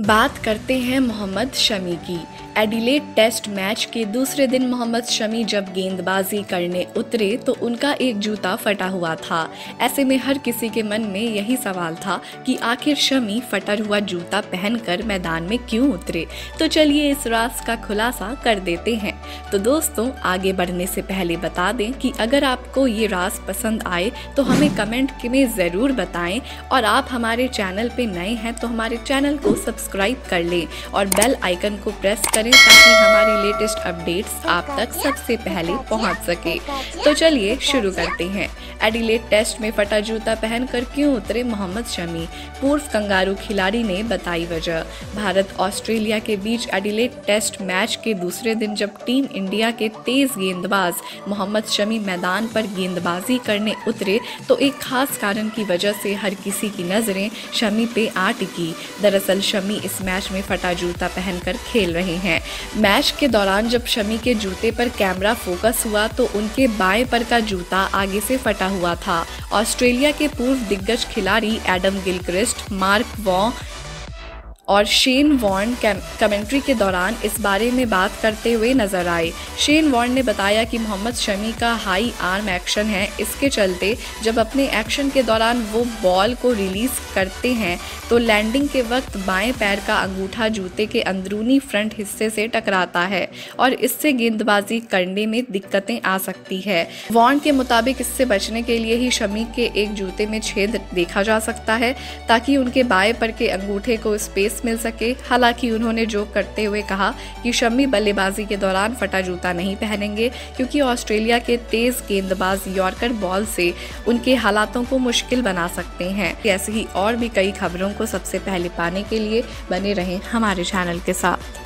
बात करते हैं मोहम्मद शमी की। एडिलेट टेस्ट मैच के दूसरे दिन मोहम्मद शमी जब गेंदबाजी करने उतरे तो उनका एक जूता फटा हुआ था। ऐसे में हर किसी के मन में यही सवाल था कि आखिर शमी फटा हुआ जूता पहनकर मैदान में क्यों उतरे? तो चलिए इस राज का खुलासा कर देते हैं। तो दोस्तों, आगे बढ़ने से पहले बता दें कि अगर आपको ये राज पसंद आए तो हमें कमेंट में ज़रूर बताएँ और आप हमारे चैनल पे नए हैं तो हमारे चैनल को सब्सक्राइब कर लें और बेल आइकन को प्रेस करें। ताकि हमारी लेटेस्ट अपडेट्स आप तक सबसे पहले पहुँच सके। तो चलिए शुरू करते हैं। एडिलेट टेस्ट में फटा जूता पहनकर क्यों उतरे मोहम्मद शमी? पूर्व कंगारू खिलाड़ी ने बताई वजह। भारत ऑस्ट्रेलिया के बीच एडिलेट टेस्ट मैच के दूसरे दिन जब टीम इंडिया के तेज गेंदबाज मोहम्मद शमी मैदान पर गेंदबाजी करने उतरे तो एक खास कारण की वजह से हर किसी की नज़रें शमी पे आ टिकी। दरअसल शमी इस मैच में फटा जूता पहनकर खेल रहे हैं। मैच के दौरान जब शमी के जूते पर कैमरा फोकस हुआ तो उनके बाएँ पर का जूता आगे से फटा हुआ था। ऑस्ट्रेलिया के पूर्व दिग्गज खिलाड़ी एडम गिलक्रिस्ट, मार्क वॉ और शेन वॉर्न कमेंट्री के दौरान इस बारे में बात करते हुए नज़र आए। शेन वॉर्न ने बताया कि मोहम्मद शमी का हाई आर्म एक्शन है। इसके चलते जब अपने एक्शन के दौरान वो बॉल को रिलीज़ करते हैं तो लैंडिंग के वक्त बाएँ पैर का अंगूठा जूते के अंदरूनी फ्रंट हिस्से से टकराता है और इससे गेंदबाजी करने में दिक्कतें आ सकती है। वॉर्न के मुताबिक इससे बचने के लिए ही शमी के एक जूते में छेद देखा जा सकता है, ताकि उनके बाएँ पर के अंगूठे को स्पेस चांस मिल सके। हालाँकि उन्होंने जोक करते हुए कहा कि शम्मी बल्लेबाजी के दौरान फटा जूता नहीं पहनेंगे, क्योंकि ऑस्ट्रेलिया के तेज गेंदबाज यॉर्कर बॉल से उनके हालातों को मुश्किल बना सकते हैं। ऐसे ही और भी कई खबरों को सबसे पहले पाने के लिए बने रहें हमारे चैनल के साथ।